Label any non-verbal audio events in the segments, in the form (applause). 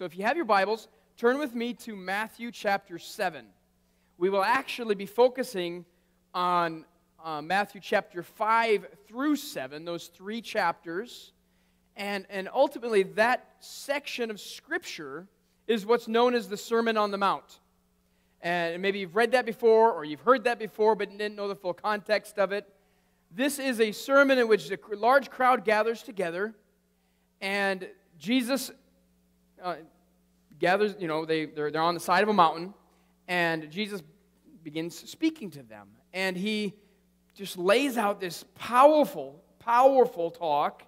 So if you have your Bibles, turn with me to Matthew chapter 7. We will actually be focusing on uh, Matthew chapter 5 through 7, those three chapters. And, and ultimately, that section of Scripture is what's known as the Sermon on the Mount. And maybe you've read that before or you've heard that before but didn't know the full context of it. This is a sermon in which a large crowd gathers together, and Jesus uh, gathers, you know, they, they're, they're on the side of a mountain, and Jesus begins speaking to them. And he just lays out this powerful, powerful talk.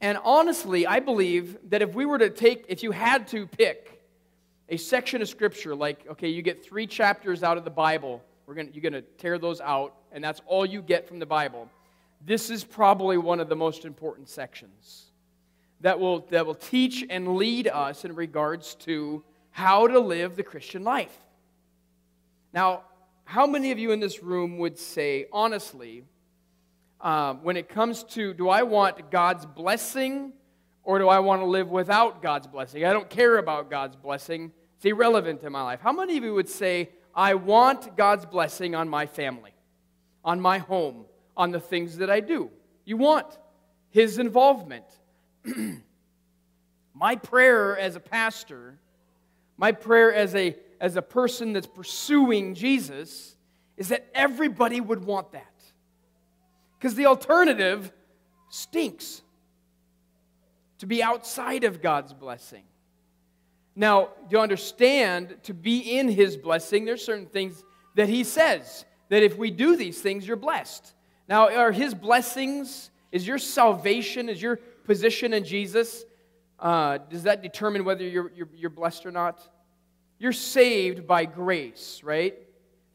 And honestly, I believe that if we were to take, if you had to pick a section of scripture, like, okay, you get three chapters out of the Bible, we're gonna, you're going to tear those out, and that's all you get from the Bible. This is probably one of the most important sections that will, that will teach and lead us in regards to how to live the Christian life. Now, how many of you in this room would say, honestly, um, when it comes to do I want God's blessing or do I want to live without God's blessing? I don't care about God's blessing, it's irrelevant in my life. How many of you would say, I want God's blessing on my family, on my home, on the things that I do? You want His involvement. (clears throat) my prayer as a pastor, my prayer as a, as a person that's pursuing Jesus, is that everybody would want that. Because the alternative stinks to be outside of God's blessing. Now, you understand, to be in His blessing, there's certain things that He says that if we do these things, you're blessed. Now, are His blessings, is your salvation, is your position in Jesus, uh, does that determine whether you're, you're, you're blessed or not? You're saved by grace, right?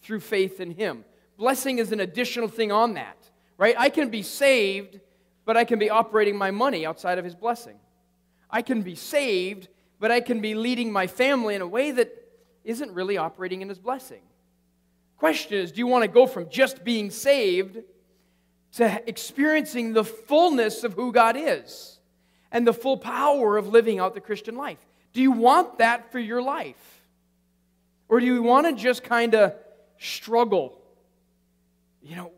Through faith in Him. Blessing is an additional thing on that, right? I can be saved, but I can be operating my money outside of His blessing. I can be saved, but I can be leading my family in a way that isn't really operating in His blessing. Question is do you want to go from just being saved to experiencing the fullness of who God is and the full power of living out the Christian life. Do you want that for your life? Or do you want to just kind of struggle? You know,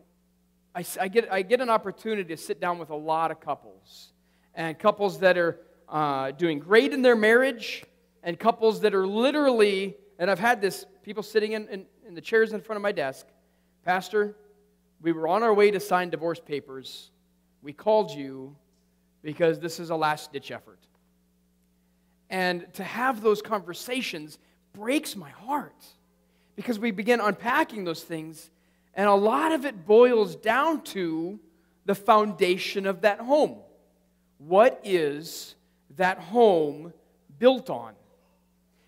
I, I, get, I get an opportunity to sit down with a lot of couples, and couples that are uh, doing great in their marriage, and couples that are literally, and I've had this, people sitting in, in, in the chairs in front of my desk, Pastor, we were on our way to sign divorce papers. We called you because this is a last ditch effort. And to have those conversations breaks my heart because we begin unpacking those things, and a lot of it boils down to the foundation of that home. What is that home built on?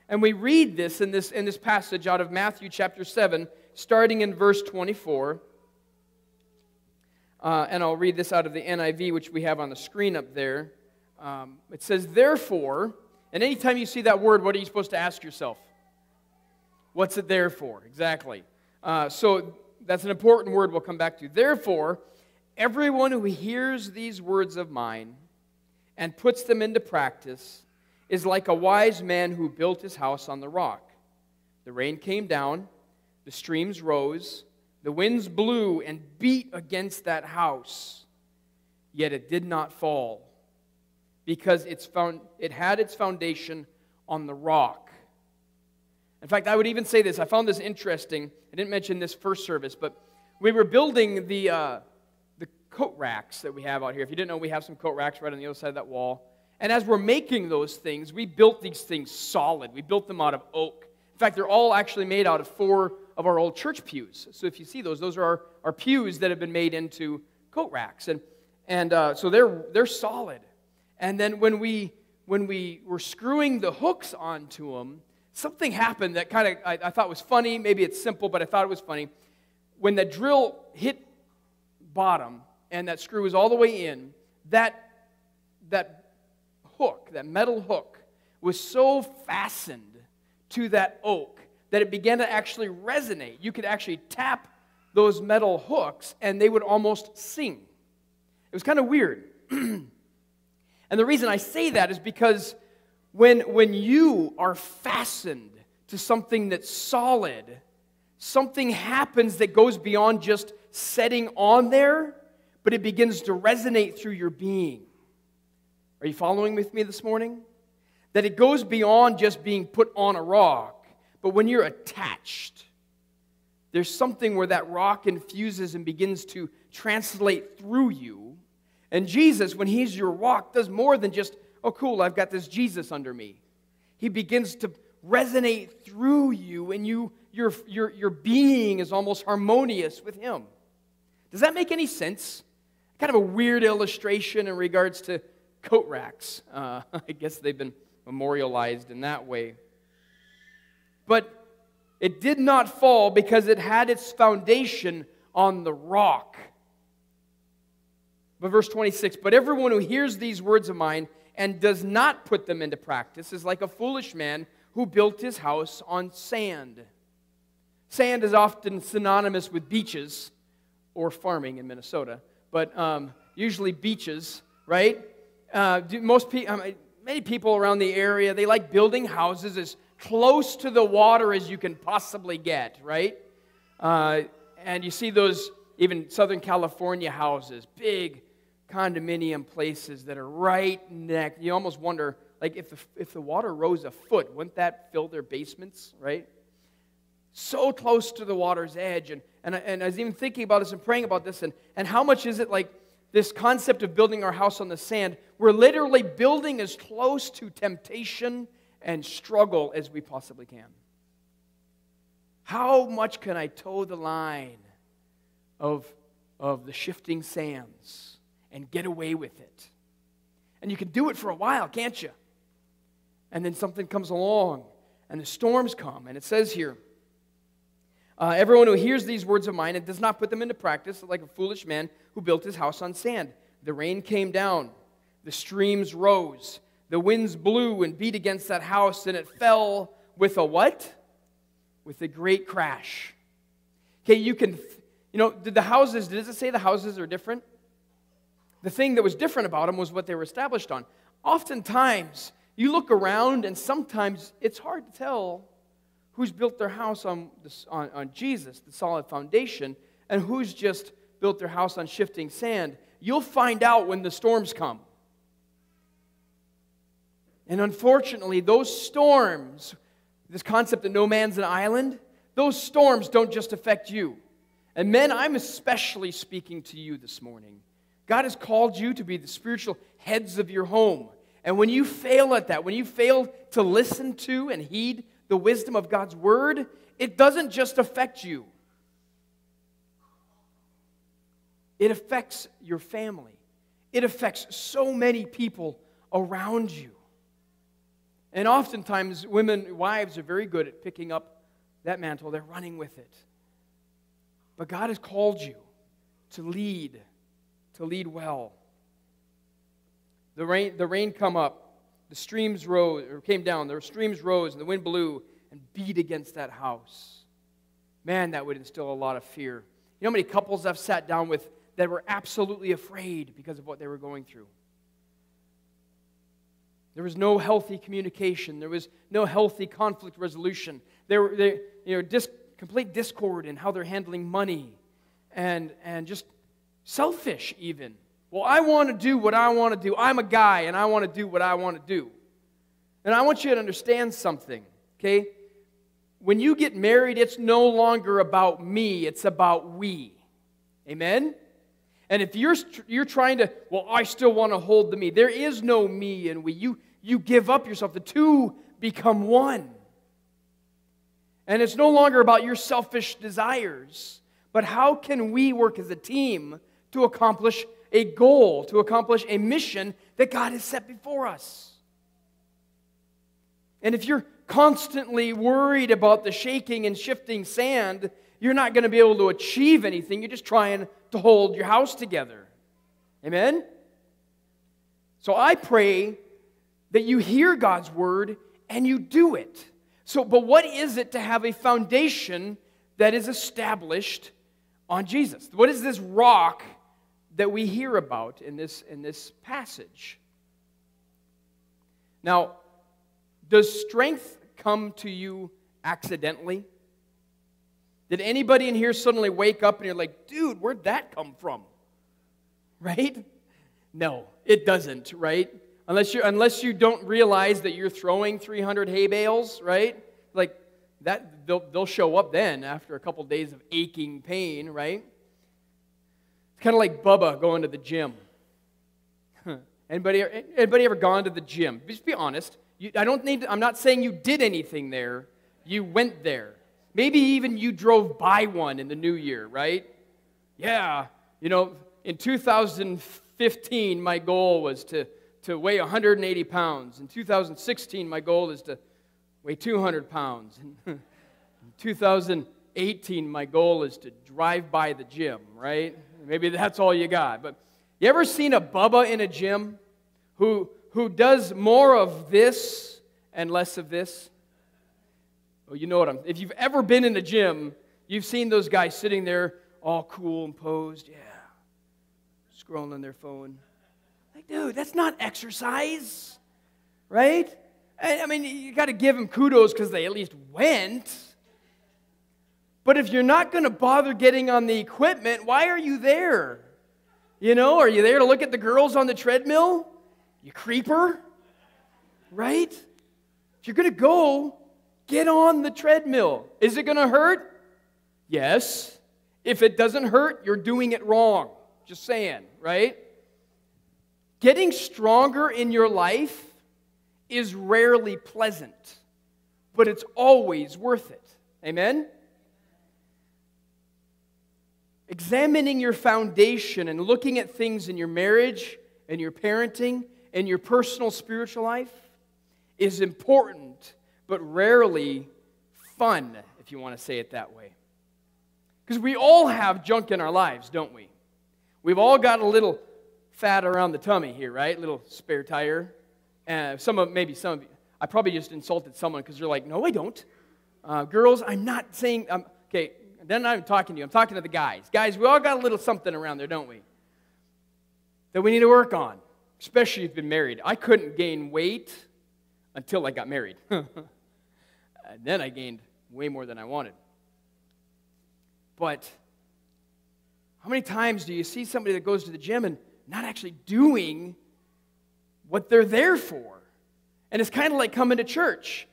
And we read this in this, in this passage out of Matthew chapter 7, starting in verse 24. Uh, and I'll read this out of the NIV, which we have on the screen up there. Um, it says, Therefore, and anytime you see that word, what are you supposed to ask yourself? What's it there for? Exactly. Uh, so that's an important word we'll come back to. Therefore, everyone who hears these words of mine and puts them into practice is like a wise man who built his house on the rock. The rain came down, the streams rose the winds blew and beat against that house, yet it did not fall because it's found, it had its foundation on the rock. In fact, I would even say this. I found this interesting. I didn't mention this first service, but we were building the, uh, the coat racks that we have out here. If you didn't know, we have some coat racks right on the other side of that wall. And as we're making those things, we built these things solid. We built them out of oak. In fact, they're all actually made out of four of our old church pews. So if you see those, those are our, our pews that have been made into coat racks. And, and uh, so they're, they're solid. And then when we, when we were screwing the hooks onto them, something happened that kind of I, I thought was funny. Maybe it's simple, but I thought it was funny. When the drill hit bottom and that screw was all the way in, that, that hook, that metal hook, was so fastened to that oak that it began to actually resonate. You could actually tap those metal hooks and they would almost sing. It was kind of weird. (clears throat) and the reason I say that is because when, when you are fastened to something that's solid, something happens that goes beyond just setting on there, but it begins to resonate through your being. Are you following with me this morning? That it goes beyond just being put on a rock, but when you're attached, there's something where that rock infuses and begins to translate through you. And Jesus, when He's your rock, does more than just, oh, cool, I've got this Jesus under me. He begins to resonate through you, and you, your, your, your being is almost harmonious with Him. Does that make any sense? Kind of a weird illustration in regards to coat racks. Uh, (laughs) I guess they've been memorialized in that way. But it did not fall because it had its foundation on the rock. But verse 26 But everyone who hears these words of mine and does not put them into practice is like a foolish man who built his house on sand. Sand is often synonymous with beaches or farming in Minnesota, but um, usually beaches, right? Uh, most people, um, many people around the area, they like building houses as close to the water as you can possibly get, right? Uh, and you see those even Southern California houses, big condominium places that are right next. You almost wonder, like, if the, if the water rose a foot, wouldn't that fill their basements, right? So close to the water's edge. And, and, and I was even thinking about this and praying about this, and, and how much is it like this concept of building our house on the sand? We're literally building as close to temptation and struggle as we possibly can. How much can I toe the line of, of the shifting sands and get away with it? And you can do it for a while, can't you? And then something comes along and the storms come. And it says here, uh, everyone who hears these words of mine and does not put them into practice, like a foolish man who built his house on sand. The rain came down, the streams rose, the winds blew and beat against that house, and it fell with a what? With a great crash. Okay, you can, you know, did the houses, does it say the houses are different? The thing that was different about them was what they were established on. Oftentimes, you look around, and sometimes it's hard to tell who's built their house on, on, on Jesus, the solid foundation, and who's just built their house on shifting sand. You'll find out when the storms come. And unfortunately, those storms, this concept that no man's an island, those storms don't just affect you. And men, I'm especially speaking to you this morning. God has called you to be the spiritual heads of your home. And when you fail at that, when you fail to listen to and heed the wisdom of God's word, it doesn't just affect you, it affects your family, it affects so many people around you. And oftentimes, women, wives are very good at picking up that mantle, they're running with it. But God has called you to lead, to lead well. The rain, the rain come up, the streams rose, or came down, the streams rose, and the wind blew and beat against that house. Man, that would instill a lot of fear. You know how many couples I've sat down with that were absolutely afraid because of what they were going through? There was no healthy communication. There was no healthy conflict resolution. There were you know, dis, complete discord in how they're handling money and, and just selfish, even. Well, I want to do what I want to do. I'm a guy and I want to do what I want to do. And I want you to understand something, okay? When you get married, it's no longer about me, it's about we. Amen? And if you're, you're trying to, well, I still want to hold the me, there is no me and we. You, you give up yourself. The two become one. And it's no longer about your selfish desires, but how can we work as a team to accomplish a goal, to accomplish a mission that God has set before us? And if you're constantly worried about the shaking and shifting sand, you're not going to be able to achieve anything. You're just trying to hold your house together. Amen? So I pray that you hear God's word and you do it. So, but what is it to have a foundation that is established on Jesus? What is this rock that we hear about in this, in this passage? Now, Does strength come to you accidentally? Did anybody in here suddenly wake up and you're like, dude, where'd that come from? Right? No, it doesn't, right? Unless you, unless you don't realize that you're throwing 300 hay bales, right? Like, that, they'll, they'll show up then after a couple days of aching pain, right? It's kind of like Bubba going to the gym. (laughs) anybody, anybody ever gone to the gym? Just be honest. You, I don't need, I'm not saying you did anything there. You went there. Maybe even you drove by one in the new year, right? Yeah, you know, in 2015, my goal was to, to weigh 180 pounds. In 2016, my goal is to weigh 200 pounds. (laughs) In 2018, my goal is to drive by the gym, right? Maybe that's all you got. But you ever seen a Bubba in a gym who, who does more of this and less of this? Well, you know what I'm. If you've ever been in a gym, you've seen those guys sitting there all cool and posed, yeah, scrolling on their phone. Like, dude, that's not exercise, right? I mean, you got to give them kudos because they at least went. But if you're not going to bother getting on the equipment, why are you there? You know, are you there to look at the girls on the treadmill? You creeper, right? If you're going to go, get on the treadmill. Is it going to hurt? Yes. If it doesn't hurt, you're doing it wrong. Just saying, right? Getting stronger in your life is rarely pleasant, but it's always worth it. Amen? Examining your foundation and looking at things in your marriage and your parenting and your personal spiritual life is important, but rarely fun, if you want to say it that way. Because we all have junk in our lives, don't we? We've all got a little fat around the tummy here, right? Little spare tire. Uh, some of maybe some of you, I probably just insulted someone because you're like, no, I don't. Uh, girls, I'm not saying. Um, okay, then I'm talking to you. I'm talking to the guys. Guys, we all got a little something around there, don't we? That we need to work on, especially if you've been married. I couldn't gain weight until I got married. (laughs) and then I gained way more than I wanted. But how many times do you see somebody that goes to the gym and not actually doing what they're there for? And it's kind of like coming to church.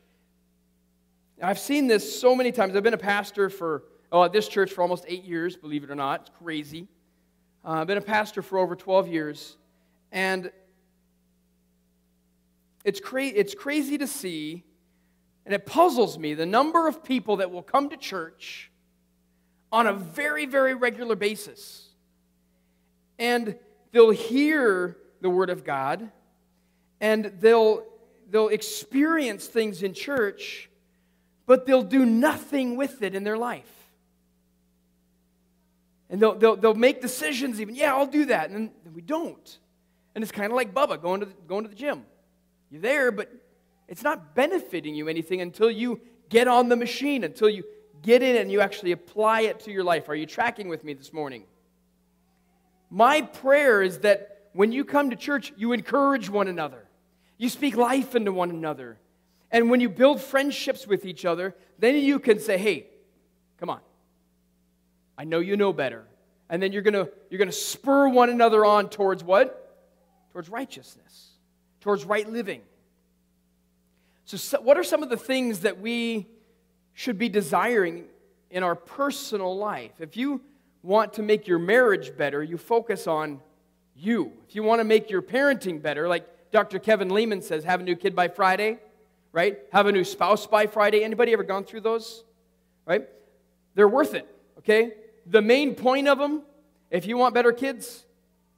I've seen this so many times. I've been a pastor for, oh, at this church for almost eight years, believe it or not. It's crazy. Uh, I've been a pastor for over 12 years. And it's, cra- it's crazy to see, and it puzzles me, the number of people that will come to church on a very, very regular basis. And they'll hear the Word of God and they'll, they'll experience things in church, but they'll do nothing with it in their life. And they'll, they'll, they'll make decisions, even, yeah, I'll do that. And then we don't. And it's kind of like Bubba going to, the, going to the gym. You're there, but it's not benefiting you anything until you get on the machine, until you get in and you actually apply it to your life. Are you tracking with me this morning? My prayer is that when you come to church, you encourage one another, you speak life into one another. And when you build friendships with each other, then you can say, hey, come on. I know you know better. And then you're going to you're going to spur one another on towards what? Towards righteousness, towards right living. So, so, what are some of the things that we should be desiring in our personal life. If you want to make your marriage better, you focus on you. If you want to make your parenting better, like Dr. Kevin Leman says, have a new kid by Friday, right? Have a new spouse by Friday. Anybody ever gone through those? Right? They're worth it, okay? The main point of them, if you want better kids,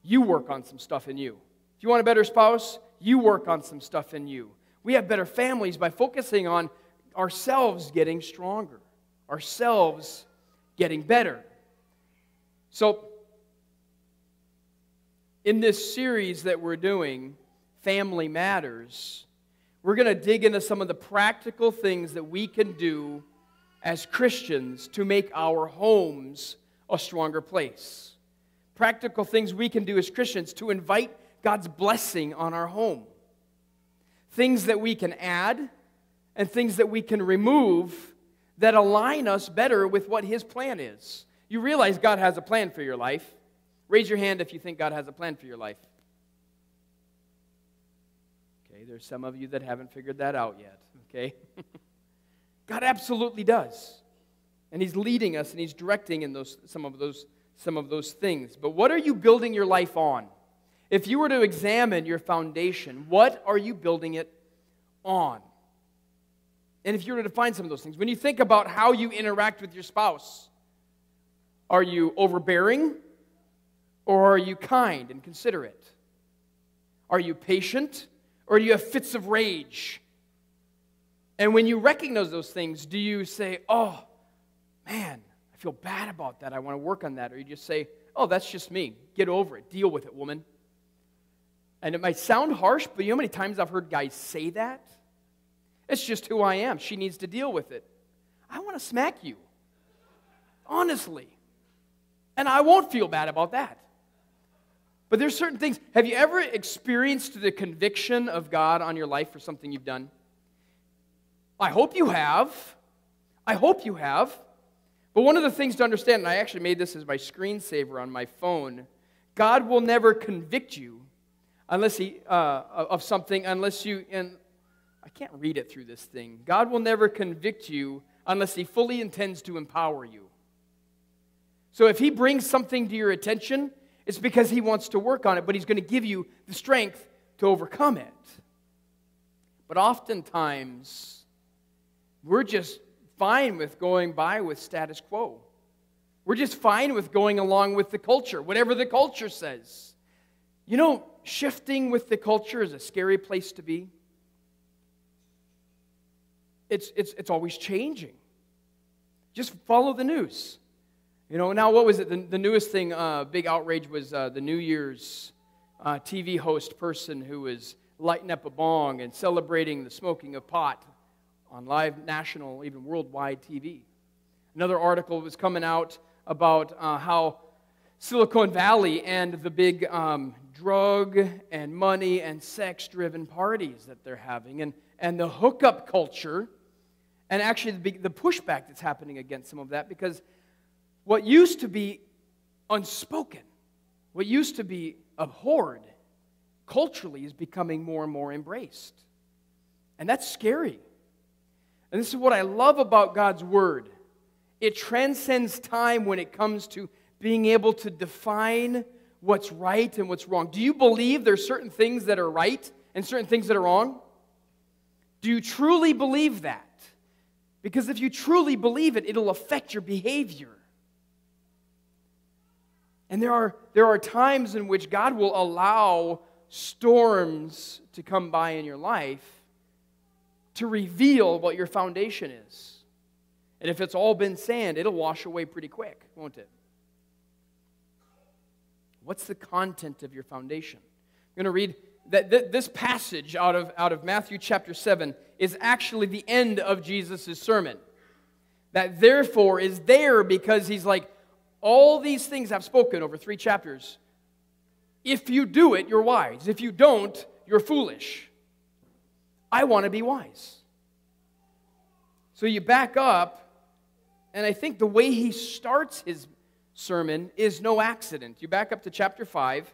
you work on some stuff in you. If you want a better spouse, you work on some stuff in you. We have better families by focusing on ourselves getting stronger, ourselves getting better. So, in this series that we're doing, Family Matters, we're going to dig into some of the practical things that we can do as Christians to make our homes a stronger place. Practical things we can do as Christians to invite God's blessing on our home. Things that we can add and things that we can remove that align us better with what His plan is. You realize God has a plan for your life. Raise your hand if you think God has a plan for your life. Okay, there's some of you that haven't figured that out yet, okay? (laughs) God absolutely does. And He's leading us and He's directing in those, some, of those, some of those things. But what are you building your life on? If you were to examine your foundation, what are you building it on? And if you were to define some of those things, when you think about how you interact with your spouse, are you overbearing or are you kind and considerate? Are you patient or do you have fits of rage? And when you recognize those things, do you say, oh, man, I feel bad about that. I want to work on that. Or you just say, oh, that's just me. Get over it. Deal with it, woman. And it might sound harsh, but you know how many times I've heard guys say that? It's just who I am. She needs to deal with it. I want to smack you. Honestly. And I won't feel bad about that. But there's certain things. Have you ever experienced the conviction of God on your life for something you've done? I hope you have. I hope you have. But one of the things to understand, and I actually made this as my screensaver on my phone God will never convict you unless he, uh, of something unless you, and I can't read it through this thing. God will never convict you unless he fully intends to empower you. So if he brings something to your attention, it's because he wants to work on it, but he's going to give you the strength to overcome it. But oftentimes, we're just fine with going by with status quo. We're just fine with going along with the culture, whatever the culture says. You know, shifting with the culture is a scary place to be. It's, it's, it's always changing. Just follow the news. You know, now what was it? The, the newest thing, uh, big outrage was uh, the New Year's uh, TV host person who was lighting up a bong and celebrating the smoking of pot on live national, even worldwide TV. Another article was coming out about uh, how Silicon Valley and the big um, drug and money and sex driven parties that they're having, and, and the hookup culture, and actually the, the pushback that's happening against some of that, because what used to be unspoken, what used to be abhorred, culturally is becoming more and more embraced. And that's scary. And this is what I love about God's Word it transcends time when it comes to being able to define what's right and what's wrong. Do you believe there's certain things that are right and certain things that are wrong? Do you truly believe that? Because if you truly believe it, it'll affect your behavior. And there are, there are times in which God will allow storms to come by in your life to reveal what your foundation is. And if it's all been sand, it'll wash away pretty quick, won't it? What's the content of your foundation? I'm going to read that this passage out of, out of Matthew chapter 7 is actually the end of Jesus' sermon. That therefore is there because he's like, all these things I've spoken over three chapters. If you do it, you're wise. If you don't, you're foolish. I want to be wise. So you back up, and I think the way he starts his sermon is no accident. You back up to chapter 5,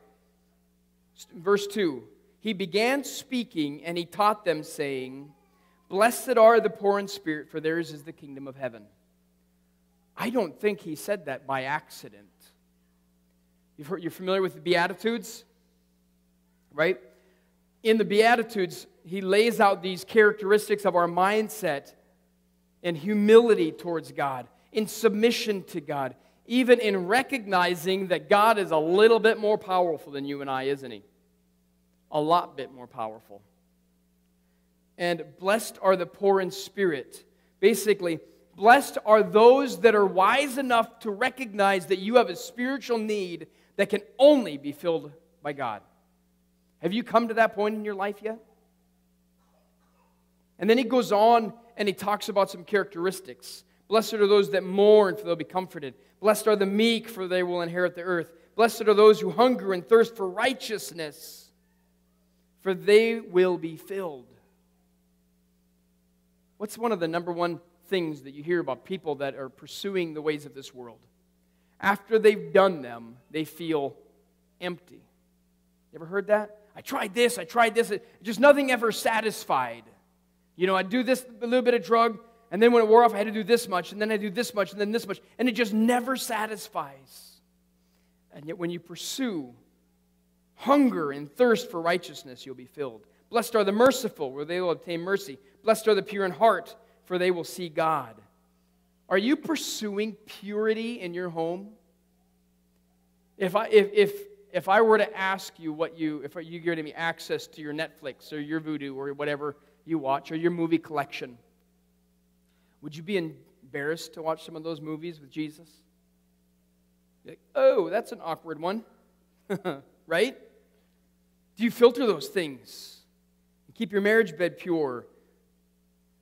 verse 2. He began speaking, and he taught them, saying, Blessed are the poor in spirit, for theirs is the kingdom of heaven. I don't think he said that by accident. You've heard, you're familiar with the Beatitudes? Right? In the Beatitudes, he lays out these characteristics of our mindset and humility towards God, in submission to God, even in recognizing that God is a little bit more powerful than you and I, isn't he? A lot bit more powerful. And blessed are the poor in spirit. Basically, Blessed are those that are wise enough to recognize that you have a spiritual need that can only be filled by God. Have you come to that point in your life yet? And then he goes on and he talks about some characteristics. Blessed are those that mourn, for they'll be comforted. Blessed are the meek, for they will inherit the earth. Blessed are those who hunger and thirst for righteousness, for they will be filled. What's one of the number one things that you hear about people that are pursuing the ways of this world? After they've done them, they feel empty. You ever heard that? I tried this, I tried this, just nothing ever satisfied. You know, I do this a little bit of drug, and then when it wore off, I had to do this much, and then I do this much, and then this much, and it just never satisfies. And yet, when you pursue hunger and thirst for righteousness, you'll be filled. Blessed are the merciful, for they will obtain mercy. Blessed are the pure in heart, for they will see God. Are you pursuing purity in your home? If I, if, if, if I were to ask you what you, if you gave me access to your Netflix or your Vudu or whatever you watch or your movie collection, would you be embarrassed to watch some of those movies with Jesus? Like, oh, that's an awkward one, (laughs) right? Do you filter those things? Keep your marriage bed pure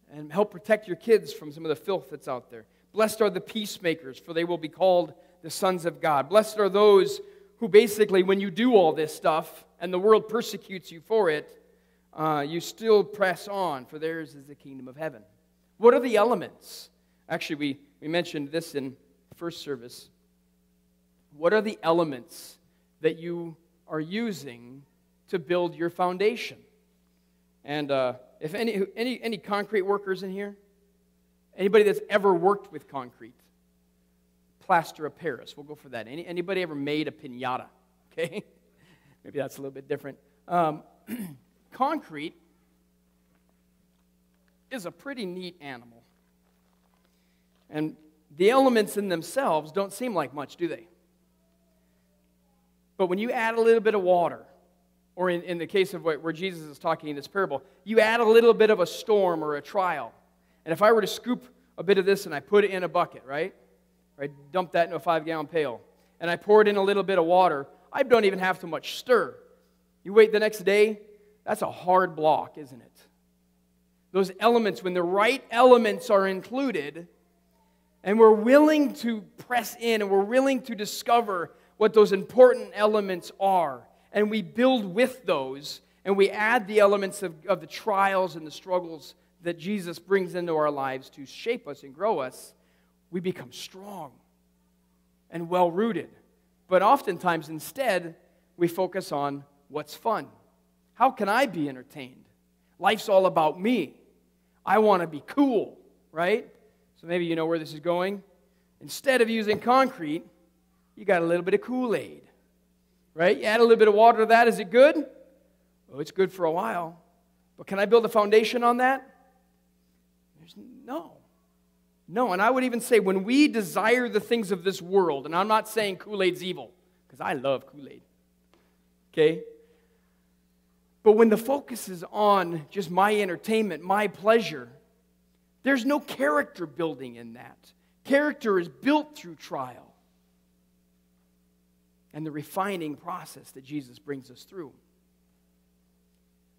and help protect your kids from some of the filth that's out there. Blessed are the peacemakers, for they will be called the sons of God. Blessed are those who basically, when you do all this stuff and the world persecutes you for it, uh, you still press on, for theirs is the kingdom of heaven. What are the elements? Actually, we, we mentioned this in first service. What are the elements that you are using to build your foundation? And uh, if any, any, any concrete workers in here? Anybody that's ever worked with concrete? Plaster of Paris. We'll go for that. Any, anybody ever made a pinata? (laughs) Okay? Maybe that's a little bit different. Um, (clears throat) concrete is a pretty neat animal. And the elements in themselves don't seem like much, do they? But when you add a little bit of water, or in, in the case of where Jesus is talking in this parable, you add a little bit of a storm or a trial. And if I were to scoop a bit of this and I put it in a bucket, right? Or I dump that in a five gallon pail, and I pour it in a little bit of water, I don't even have to much stir. You wait the next day, that's a hard block, isn't it? Those elements, when the right elements are included, and we're willing to press in and we're willing to discover what those important elements are, and we build with those, and we add the elements of, of the trials and the struggles that Jesus brings into our lives to shape us and grow us, we become strong and well rooted. But oftentimes, instead, we focus on what's fun. How can I be entertained? Life's all about me. I want to be cool, right? So maybe you know where this is going. Instead of using concrete, you got a little bit of Kool Aid, right? You add a little bit of water to that. Is it good? Oh, it's good for a while. But can I build a foundation on that? There's no. No, and I would even say when we desire the things of this world, and I'm not saying Kool Aid's evil, because I love Kool Aid, okay? But when the focus is on just my entertainment, my pleasure, there's no character building in that. Character is built through trial and the refining process that Jesus brings us through.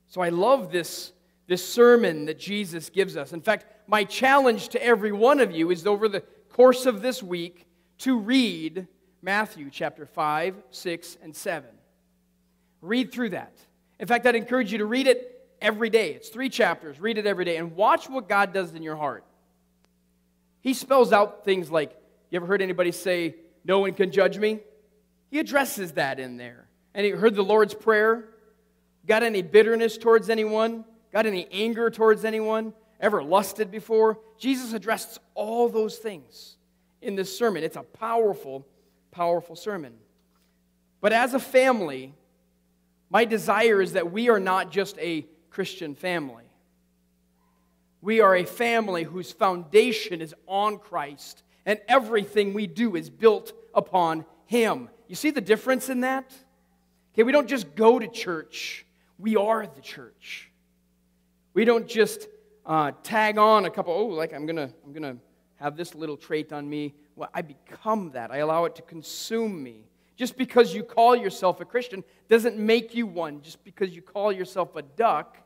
So I love this this sermon that Jesus gives us. In fact, my challenge to every one of you is over the course of this week to read Matthew chapter 5, 6, and 7. Read through that. In fact, I'd encourage you to read it every day. It's three chapters. Read it every day and watch what God does in your heart. He spells out things like, you ever heard anybody say, No one can judge me? He addresses that in there. And you heard the Lord's Prayer? Got any bitterness towards anyone? Got any anger towards anyone? Ever lusted before? Jesus addressed all those things in this sermon. It's a powerful, powerful sermon. But as a family, my desire is that we are not just a Christian family. We are a family whose foundation is on Christ, and everything we do is built upon Him. You see the difference in that? Okay, we don't just go to church, we are the church. We don't just uh, tag on a couple, oh, like I'm going to I'm to have this little trait on me. Well, I become that. I allow it to consume me. Just because you call yourself a Christian doesn't make you one. Just because you call yourself a duck.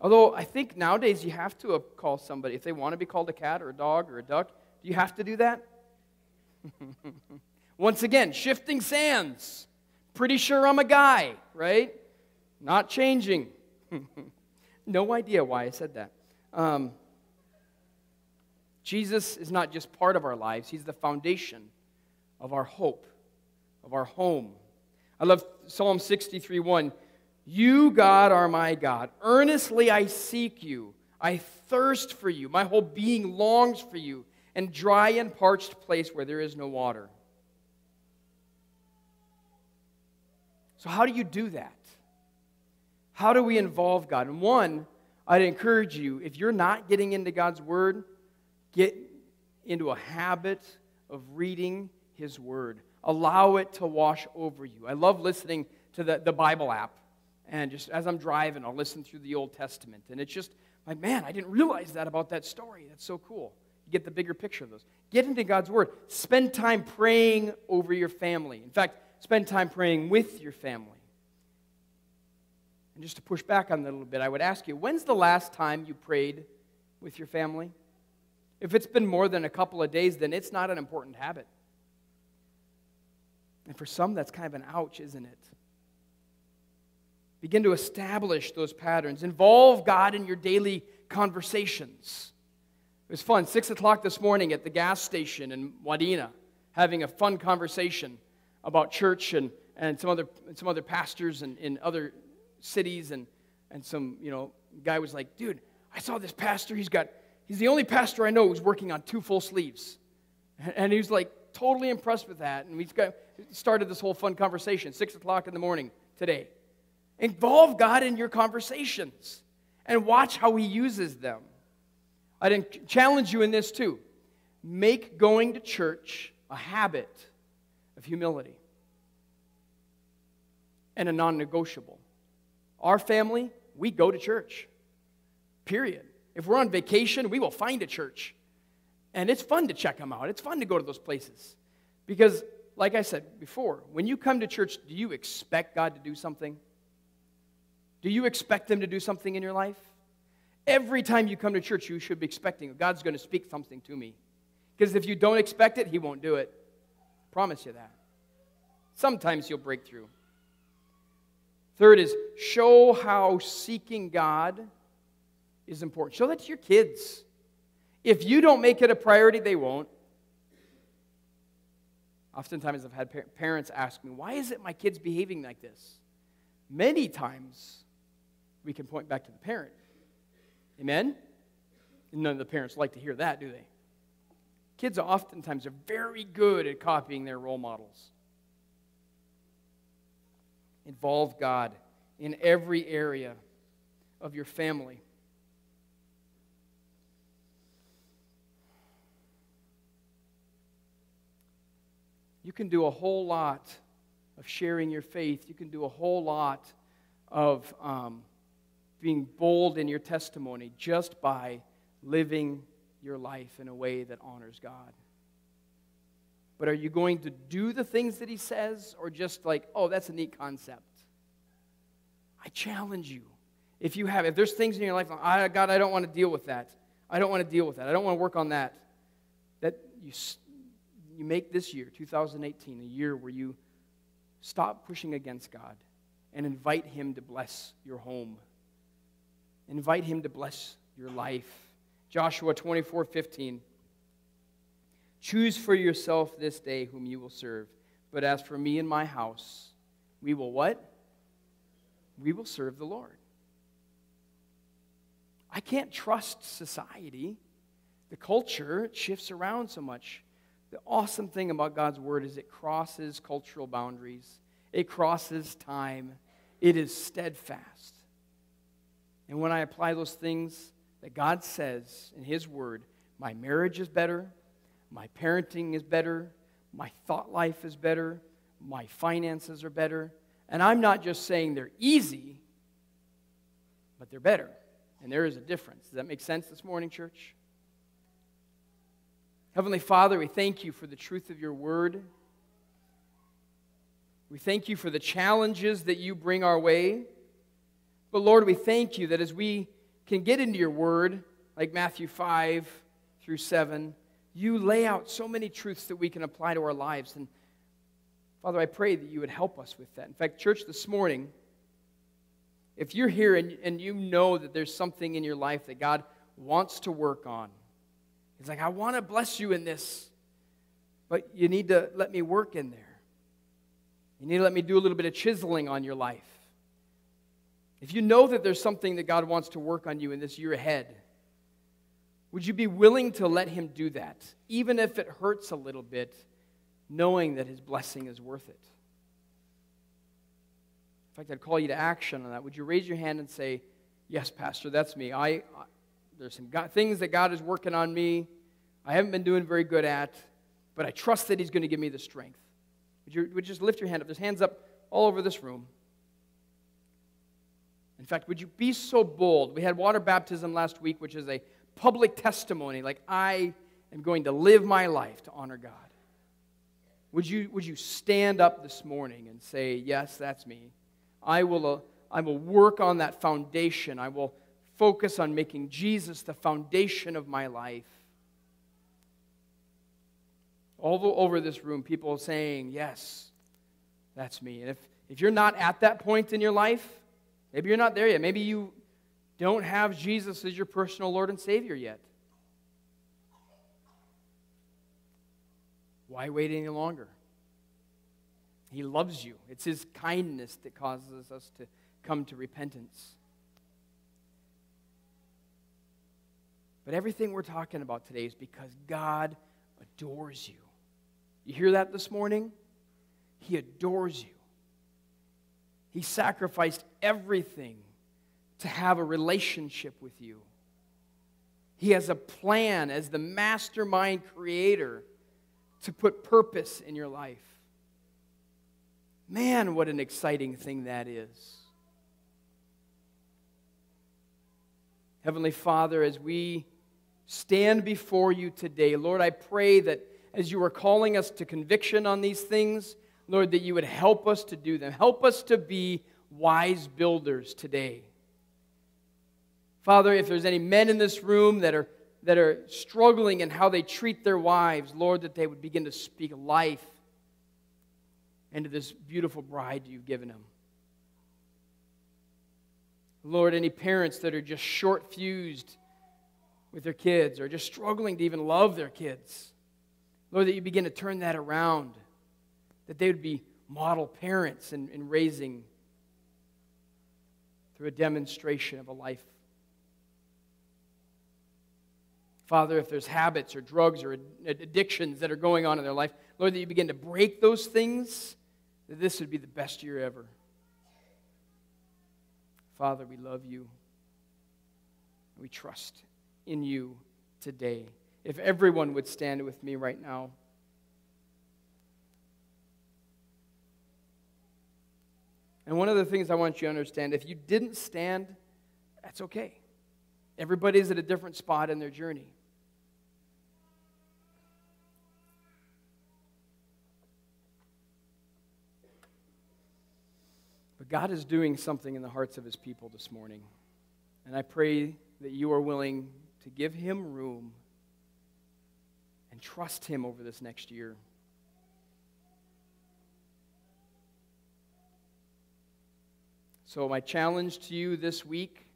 Although I think nowadays you have to call somebody, if they want to be called a cat or a dog or a duck, do you have to do that? (laughs) Once again, shifting sands. Pretty sure I'm a guy, right? Not changing. (laughs) no idea why I said that. Um, Jesus is not just part of our lives, He's the foundation of our hope, of our home. I love Psalm 63 1. You, God, are my God. Earnestly I seek you. I thirst for you. My whole being longs for you, and dry and parched place where there is no water. So, how do you do that? How do we involve God? And one, I'd encourage you, if you're not getting into God's Word, get into a habit of reading His Word. Allow it to wash over you. I love listening to the, the Bible app. And just as I'm driving, I'll listen through the Old Testament. And it's just like, man, I didn't realize that about that story. That's so cool. You get the bigger picture of those. Get into God's Word. Spend time praying over your family. In fact, spend time praying with your family. And just to push back on that a little bit, I would ask you when's the last time you prayed with your family? If it's been more than a couple of days, then it's not an important habit. And for some, that's kind of an ouch, isn't it? Begin to establish those patterns. Involve God in your daily conversations. It was fun. Six o'clock this morning at the gas station in Wadena, having a fun conversation about church and, and some, other, some other pastors in, in other cities. And, and some, you know, guy was like, dude, I saw this pastor. He's got, he's the only pastor I know who's working on two full sleeves. And he was like totally impressed with that. And we got, started this whole fun conversation, six o'clock in the morning today. Involve God in your conversations and watch how He uses them. I'd challenge you in this too. Make going to church a habit of humility and a non negotiable. Our family, we go to church, period. If we're on vacation, we will find a church. And it's fun to check them out, it's fun to go to those places. Because, like I said before, when you come to church, do you expect God to do something? Do you expect them to do something in your life? Every time you come to church, you should be expecting God's going to speak something to me. Because if you don't expect it, He won't do it. I Promise you that. Sometimes you'll break through. Third is show how seeking God is important. Show that to your kids. If you don't make it a priority, they won't. Oftentimes, I've had parents ask me, Why is it my kid's behaving like this? Many times, we can point back to the parent. Amen? None of the parents like to hear that, do they? Kids oftentimes are very good at copying their role models. Involve God in every area of your family. You can do a whole lot of sharing your faith. You can do a whole lot of um, being bold in your testimony just by living your life in a way that honors God. But are you going to do the things that he says or just like, oh, that's a neat concept? I challenge you. If you have, if there's things in your life, I, God, I don't want to deal with that. I don't want to deal with that. I don't want to work on that. That you, you make this year, 2018, a year where you stop pushing against God and invite Him to bless your home Invite him to bless your life. Joshua 24 15. Choose for yourself this day whom you will serve. But as for me and my house, we will what? We will serve the Lord. I can't trust society. The culture shifts around so much. The awesome thing about God's word is it crosses cultural boundaries. It crosses time. It is steadfast. And when I apply those things that God says in His Word, my marriage is better, my parenting is better, my thought life is better, my finances are better. And I'm not just saying they're easy, but they're better. And there is a difference. Does that make sense this morning, church? Heavenly Father, we thank you for the truth of your word. We thank you for the challenges that you bring our way. But Lord, we thank you that as we can get into your word, like Matthew 5 through 7, you lay out so many truths that we can apply to our lives. And Father, I pray that you would help us with that. In fact, church, this morning, If you're here and, and you know that there's something in your life that God wants to work on, He's like, I want to bless you in this, but you need to let me work in there. You need to let me do a little bit of chiseling on your life. If you know that there's something that God wants to work on you in this year ahead, would you be willing to let Him do that, even if it hurts a little bit, knowing that His blessing is worth it? In fact, I'd call you to action on that. Would you raise your hand and say, Yes, Pastor, that's me. I, there's some God, things that God is working on me. I haven't been doing very good at, but I trust that He's going to give me the strength. Would you, would you just lift your hand up? There's hands up all over this room. In fact, would you be so bold? We had water baptism last week, which is a public testimony, like I am going to live my life to honor God. Would you, would you stand up this morning and say, Yes, that's me? I will, uh, I will work on that foundation. I will focus on making Jesus the foundation of my life. All over this room, people are saying, Yes, that's me. And if, if you're not at that point in your life, maybe you're not there yet. Maybe you don't have Jesus as your personal Lord and Savior yet. Why wait any longer? He loves you. It's His kindness that causes us to come to repentance. But everything we're talking about today is because God adores you. You hear that this morning? He adores you. He sacrificed everything to have a relationship with you. He has a plan as the mastermind creator to put purpose in your life. Man, what an exciting thing that is. Heavenly Father, as we stand before you today, Lord, I pray that as you are calling us to conviction on these things, Lord, that you would help us to do them. Help us to be wise builders today. Father, if there's any men in this room that are, that are struggling in how they treat their wives, Lord, that they would begin to speak life into this beautiful bride you've given them. Lord, any parents that are just short fused with their kids or just struggling to even love their kids, Lord, that you begin to turn that around, that they would be model parents in, in raising through a demonstration of a life. Father, if there's habits or drugs or addictions that are going on in their life, Lord, that you begin to break those things that this would be the best year ever. Father, we love you. We trust in you today. If everyone would stand with me right now. And one of the things I want you to understand if you didn't stand, that's okay. Everybody's at a different spot in their journey. But God is doing something in the hearts of his people this morning. And I pray that you are willing to give him room and trust him over this next year. So, my challenge to you this week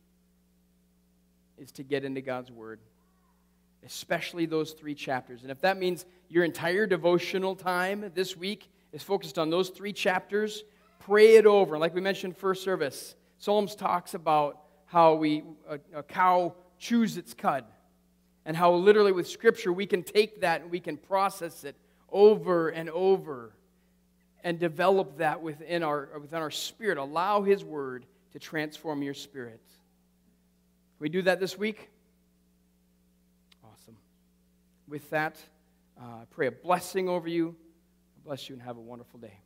is to get into God's Word, especially those three chapters. And if that means your entire devotional time this week is focused on those three chapters, pray it over. Like we mentioned first service, Psalms talks about how we a, a cow chews its cud, and how literally with Scripture we can take that and we can process it over and over and develop that within our, within our spirit. Allow His Word to transform your spirit. We do that this week? Awesome. With that, uh, I pray a blessing over you. Bless you and have a wonderful day.